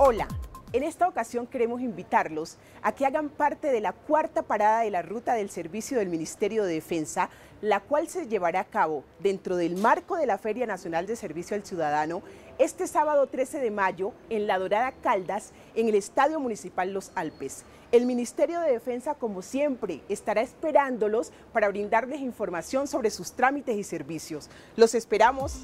Hola, en esta ocasión queremos invitarlos a que hagan parte de la cuarta parada de la ruta del servicio del Ministerio de Defensa, la cual se llevará a cabo dentro del marco de la Feria Nacional de Servicio al Ciudadano este sábado 13 de mayo en La Dorada Caldas, en el Estadio Municipal Los Alpes. El Ministerio de Defensa, como siempre, estará esperándolos para brindarles información sobre sus trámites y servicios. Los esperamos